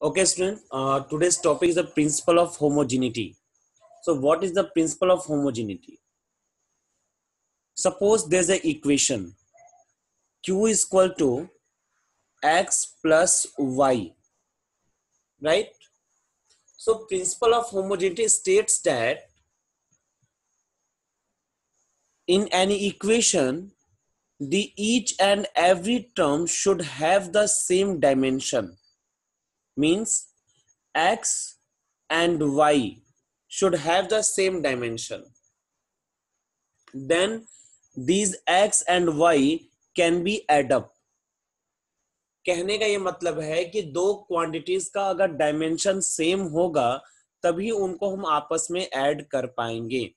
Okay, student. Uh, today's topic is the principle of homogeneity. So, what is the principle of homogeneity? Suppose there's an equation Q is equal to x plus y, right? So, principle of homogeneity states that in any equation, the each and every term should have the same dimension means x and y should have the same dimension. Then these x and y can be add up. कहने का ये मतलब है कि दो quantities का अगर dimension same होगा, तभी उनको हम आपस में ऐड कर पाएँगे।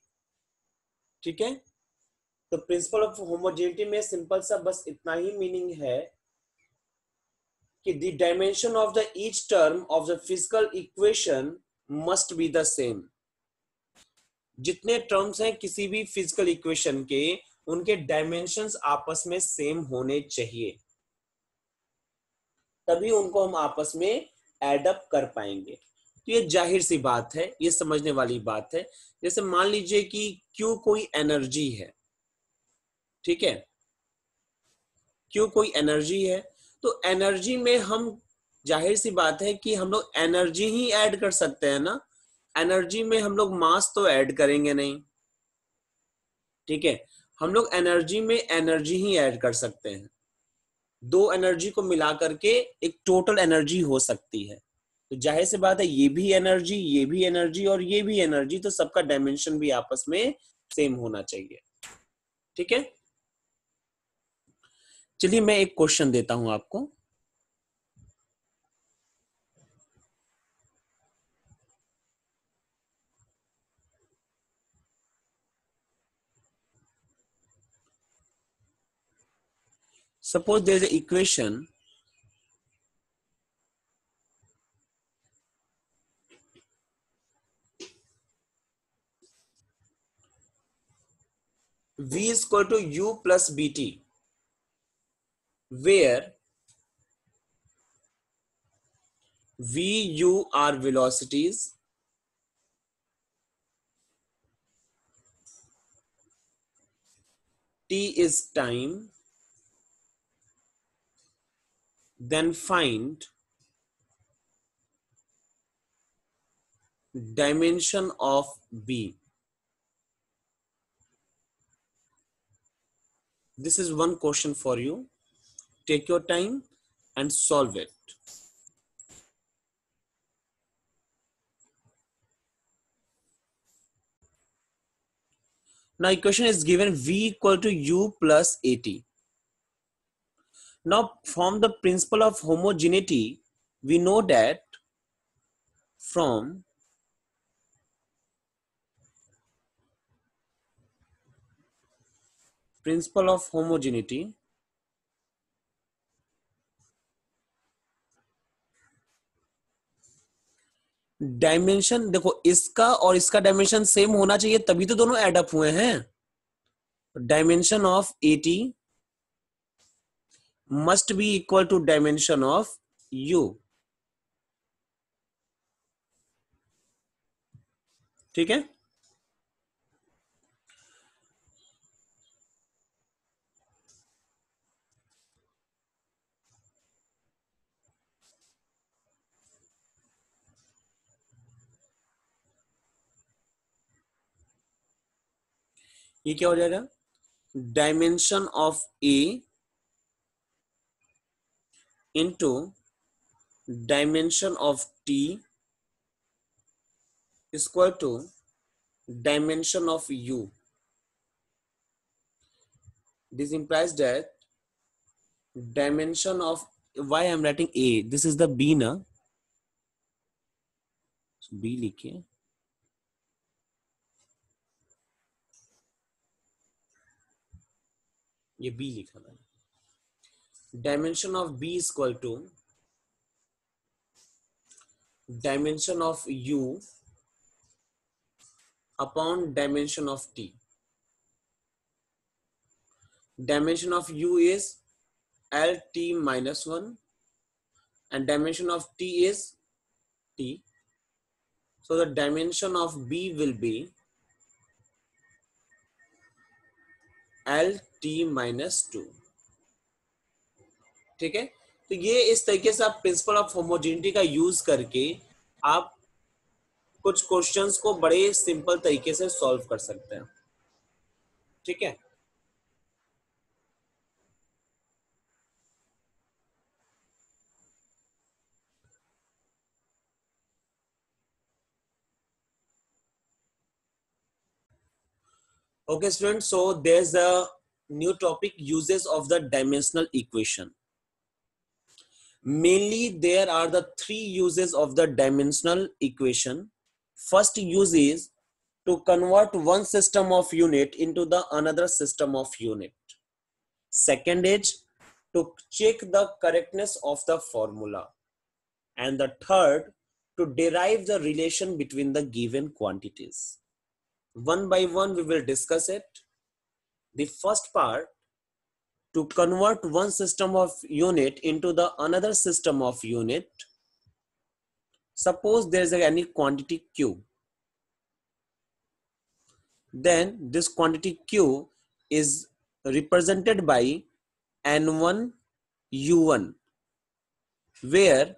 ठीक है? तो प्रिंसिपल ऑफ़ होमोजेनिटी में सिंपल सा बस इतना ही मीनिंग है। कि the dimension of the each term of the physical equation must be the same जितने टर्म्स हैं किसी भी फ़िज़िकल इक्वेशन के, उनके डायमेंशंस आपस में सेम होने चाहिए। तभी उनको हम आपस में एडअप कर पाएँगे। तो ये ज़ाहिर सी बात है, ये समझने वाली बात है। जैसे मान लीजिए कि क्यों कोई एनर्जी है, ठीक है? क्यों कोई एनर्जी है तो एनर्जी में हम, ज़ाहिर सी बात है कि हम लोग एनर्जी ही ऐड कर सकते हैं ना। एनर्जी में हम लोग मास तो ऐड करेंगे नहीं। ठीक है? हम लोग एनर्जी में एनर्जी ही ऐड कर सकते हैं। दो एनर्जी को मिला करके एक टोटल एनर्जी हो सकती है। तो ज़ाहिर सी बात है, ये भी एनर्जी ये भी एनर्जी और ये भी एनर्जी तो सबका डायमेंशन भी आपस में सेम होना चाहिए। ठीक है? चलिए मैं एक क्वेश्चन देता हूँ आपको। Suppose there is equation v is equal to U plus B T where v u are velocities t is time then find dimension of B. This is one question for you. Take your time and solve it. Now equation is given V equal to U plus AT. Now, from the principle of homogeneity, we know that from principle of homogeneity, dimension, देखो इसका और इसका dimension same होना चाहिए, तभी तो दोनों add up हुए हैं। Dimension of A T must be equal to dimension of U ठीक है? ये क्या हो जाएगा? Dimension of A into dimension of T square to dimension of U this implies that dimension of why I am writing A this is the B ना B लिखिए। ये b लिखा था dimension of B is equal to dimension of u upon dimension of t. Dimension of u is L T minus one and dimension of t is t. So the dimension of b will be L T minus two ठीक है? तो ये इस तरीके से आप principle of homogeneity का use करके आप कुछ क्वेश्चंस को बड़े सिंपल तरीके से सॉल्व कर सकते हैं। ठीक है? Okay, students, so there's a new topic uses of the dimensional equation. Mainly, there are the three uses of the dimensional equation. First use is to convert one system of unit into the another system of unit. Second is to check the correctness of the formula. And the third, to derive the relation between the given quantities. One by one, we will discuss it. The first part, to convert one system of unit into the another system of unit. Suppose there is any quantity Q. Then this quantity Q is represented by N1 U1 where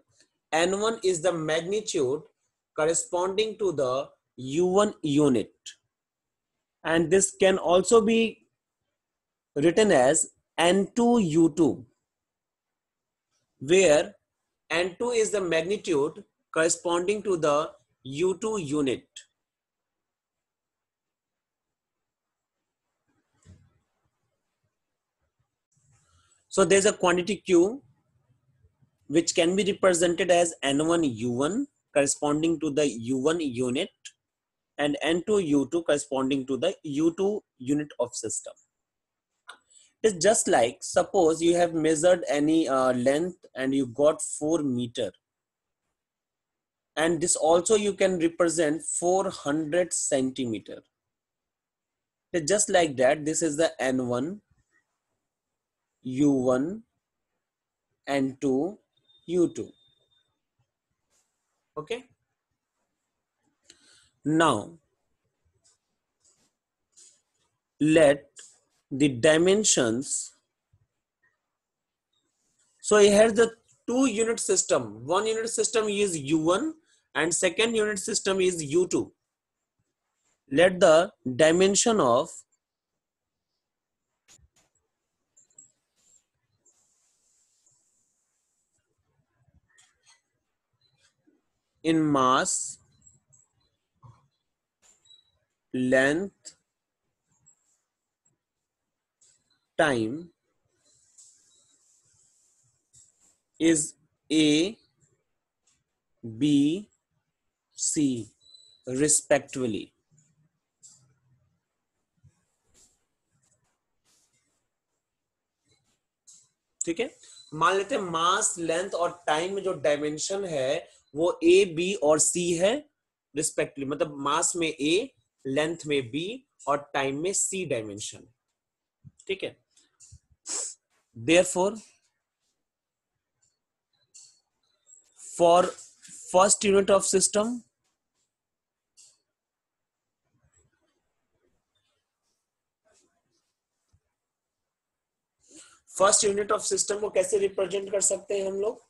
N1 is the magnitude corresponding to the U1 unit and this can also be written as N2U2 where N2 is the magnitude corresponding to the U2 unit. So there's a quantity Q which can be represented as N1U1 corresponding to the U1 unit and N2 U2 corresponding to the U2 unit of system. It's just like suppose you have measured any uh, length and you got 4 meter. And this also you can represent 400 centimeter. It's just like that this is the N1 U1 N2 U2 okay? Now, let the dimensions. So here the two unit system. One unit system is U1 and second unit system is U2. Let the dimension of in mass length time is A, B, C respectively. ठीक है? मान लेते हैं मास length और time में जो dimension है वो ए बी और सी है रिस्पेक्टली मतलब मास में ए लेंथ में बी और टाइम में सी डायमेंशन ठीक है? For for first unit of system first unit of system को कैसे रिप्रेजेंट कर सकते हैं हम लोग?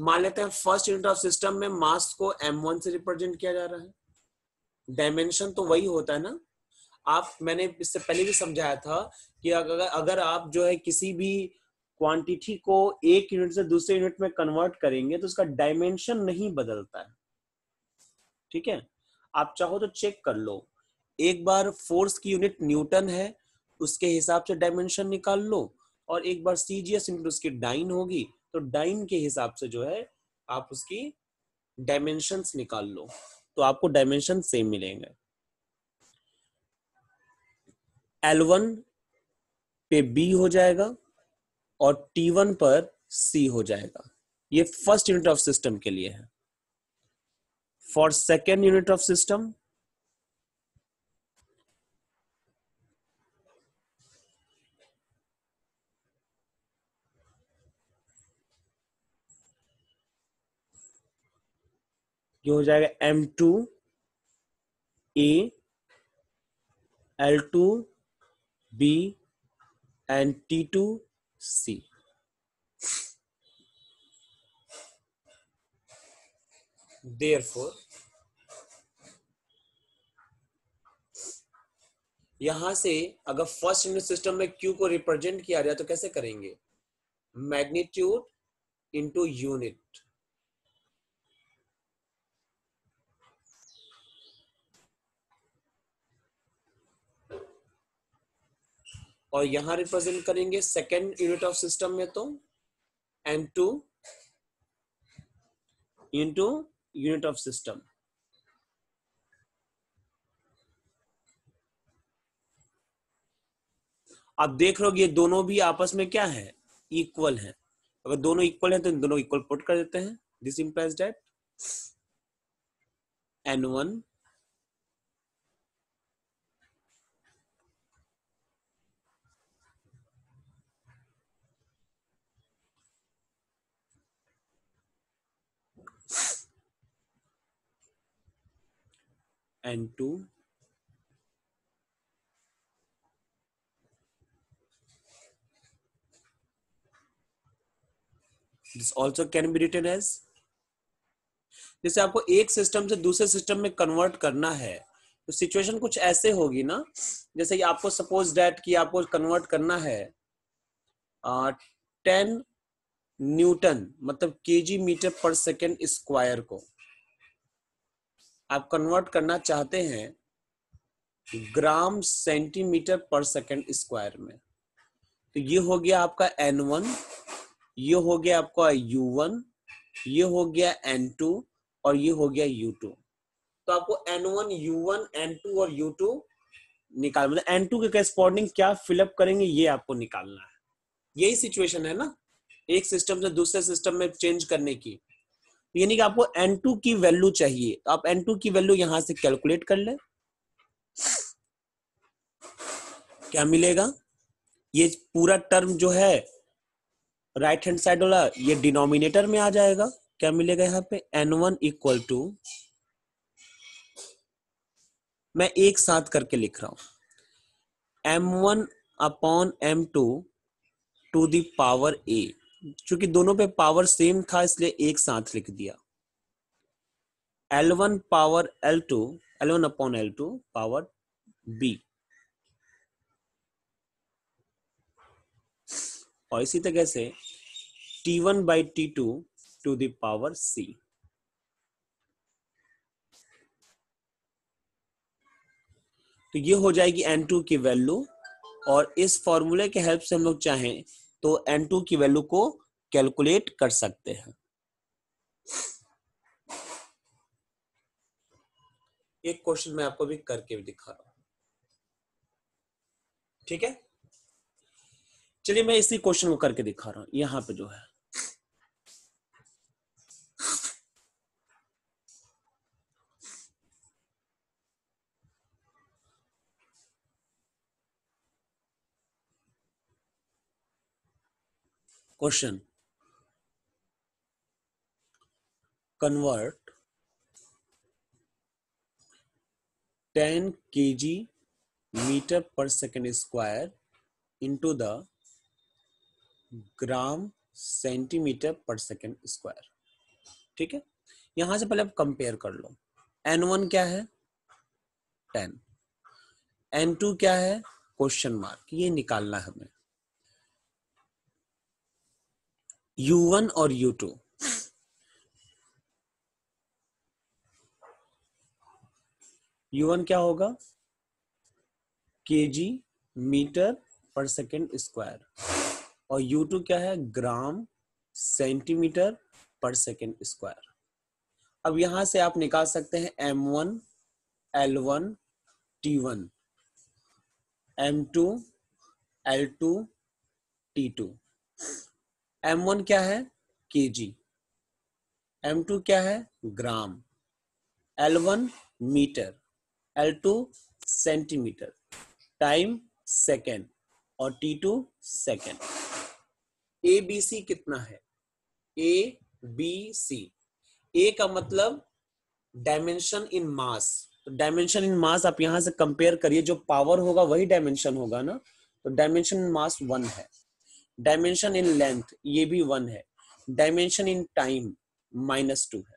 मान लेते हैं फ़र्स्ट यूनिट ऑफ़ सिस्टम में मास को m1 से रिप्रेजेंट किया जा रहा है। डायमेंशन तो वही होता है ना? आप, मैंने इससे पहले भी समझाया था कि अगर अगर आप जो है किसी भी क्वांटिटी को एक यूनिट से दूसरे यूनिट में कन्वर्ट करेंगे तो उसका डायमेंशन नहीं बदलता है। ठीक है? आप चाहो तो चेक कर लो। एक बार फोर्स की यूनिट न्यूटन है, उसके हिसाब से डायमेंशन निकाल लो और एक बार सीजीएस यूनिट उसकी डाइन होगी तो डाइन के हिसाब से जो है आप उसकी डायमेंशंस निकाल लो तो आपको डायमेंशन सेम मिलेंगे। एल वन पे बी हो जाएगा और टी वन पर सी हो जाएगा। ये फ़र्स्ट यूनिट ऑफ़ सिस्टम के लिए है। For second unit of system ये हो जाएगा M two a L two and T two c therefore, यहाँ से अगर फ़र्स्ट यूनिट सिस्टम में क्यू को रिप्रेजेंट किया जाए तो कैसे करेंगे? मैग्नीट्यूड इंटू यूनिट और यहाँ रिप्रेजेंट करेंगे सेकेंड यूनिट ऑफ़ सिस्टम में तो N two into unit of system आप देख रहे हो ये दोनों भी आपस में क्या है? इक्वल है। अगर दोनों इक्वल है तो इन दोनों इक्वल पुट कर देते हैं। This implies that N one and 2 this also can be written as, जैसे आपको एक सिस्टम से दूसरे सिस्टम में कन्वर्ट करना है तो सिचुएशन कुछ ऐसे होगी ना, जैसे कि आपको सपोज़ डेट कि आपको कन्वर्ट करना है टेन न्यूटन मतलब kg meter per second square को। आप कन्वर्ट करना चाहते हैं, gram centimeter per second square में। तो ये हो गया आपका एन वन ये हो गया आपका यू वन ये हो गया एन टू और ये हो गया यू टू तो आपको N one U one N two और यू टू निकाल मतलब एन टू के करेस्पॉन्डिंग क्या फिलअप करेंगे, ये आपको निकालना है। यही सिचुएशन है ना? एक सिस्टम से दूसरे सिस्टम में चेंज करने की। यानी कि आपको N2 की वैल्यू चाहिए तो आप N2 की वैल्यू यहाँ से कैलकुलेट कर ले। क्या मिलेगा? ये पूरा टर्म जो है राइट हैंड साइड वाला, ये डिनोमिनेटर में आ जाएगा। क्या मिलेगा यहाँ पे? एन वन इक्वल टू मैं एक साथ करके लिख रहा हूँ। M one upon M two to the power a चूँकि दोनों पे पावर सेम था, इसलिए एक साथ लिख दिया। L1 power L2 L1 upon L2 power B और इसी तरह से T1 one by T two to the power c तो ये हो जाएगी N2 की वैल्यू और इस फॉर्मूले के हेल्प से हम लोग चाहें तो N2 की वैल्यू को कैलकुलेट कर सकते हैं। एक क्वेश्चन मैं आपको भी करके भी दिखा रहा हूँ। ठीक है? चलिए मैं इसी क्वेश्चन को करके दिखा रहा हूँ। यहाँ पे जो है। Question. convert 10 kg meter per second square into the gram centimeter per second square. ठीक है? यहाँ से पहले आप कंपेयर कर लो। एन वन क्या है? टेन। एन टू क्या है? Question mark. ये निकालना है हमें। U1 और U2 U1 क्या होगा? Kg meter per second square और U2 क्या है? Gram centimeter per second square अब यहाँ से आप निकाल सकते हैं M1 L1 T1 M2 L2 T2 M one क्या है? के जी एम टू क्या है? Gram L one meter L two centimeter time second और T two second a b c कितना है? ए बी सी ए का मतलब डायमेंशन इन मास तो डायमेंशन इन मास आप यहाँ से कंपेयर करिए, जो पावर होगा वही डायमेंशन होगा ना? तो डायमेंशन इन मास वन है। डायमेंशन इन लेंथ ये भी वन है. Dimension in time minus two है.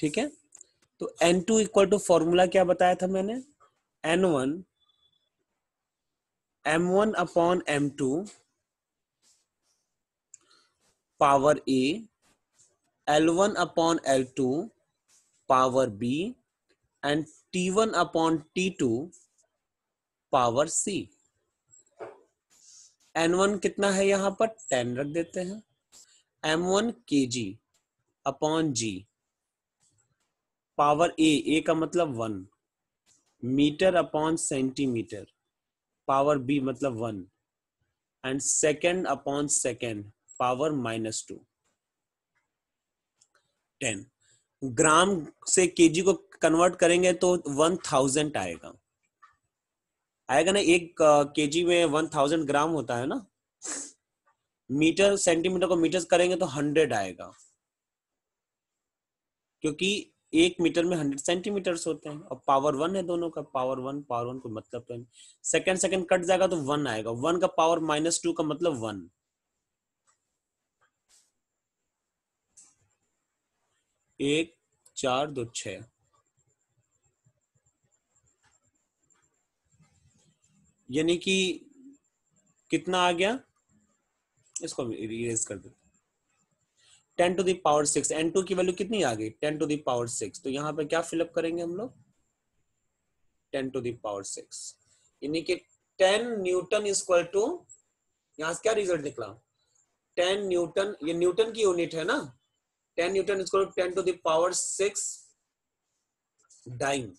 ठीक है? तो N two equal to formula क्या बताया था मैंने? N one M one upon M two power a L one upon L two power b and T one upon T two power c N one कितना है यहाँ पर? Ten रख देते हैं। एम वन के जी upon ji power A A का मतलब one meter upon centimeter power B मतलब one and second upon second power minus two ten gram से केजी को कन्वर्ट करेंगे तो वन थाउज़ेंड आएगा। आएगा ना एक केजी में वन थाउज़ेंड ग्राम होता है ना? मीटर सेंटीमीटर को मीटर करेंगे तो हंड्रेड आएगा। क्योंकि एक मीटर में हंड्रेड सेंटीमीटर होते हैं। और पावर वन है दोनों का। पावर वन पावर वन को मतलब तो सेकंड सेकंड कट जाएगा तो वन आएगा। वन का पावर माइनस टू का मतलब वन एक, चार, दो छ यानी कि कितना आ गया? इसको इरेज कर देते ten to the power six N two की वैल्यू कितनी आ गई? टेन टू दावर सिक्स तो यहाँ पे क्या फिलअप करेंगे हम लोग? टेन टू दावर सिक्स यानी कि टेन न्यूटन इक्वल टू यहाँ से क्या रिज़ल्ट निकला? टेन न्यूटन ये न्यूटन की यूनिट है ना? Ten newton equal to ten to the power six dyne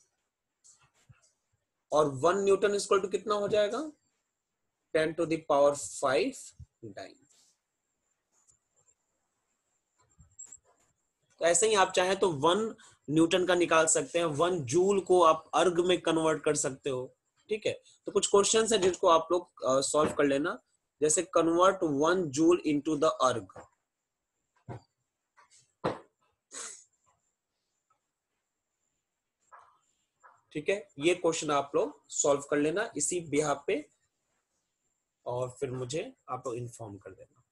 और वन न्यूटन इक्वल टू कितना हो जाएगा? Ten to the power five dyne तो ऐसे ही आप चाहें तो वन न्यूटन का निकाल सकते हैं, वन जूल को आप अर्ग में कन्वर्ट कर सकते हो, ठीक है? तो कुछ क्वेश्चन है जिसको आप लोग सॉल्व कर लेना। जैसे convert one joule into the erg. ठीक है? ये क्वेश्चन आप लोग सॉल्व कर लेना इसी बिहार पे और फिर मुझे आप लोग इन्फॉर्म कर देना।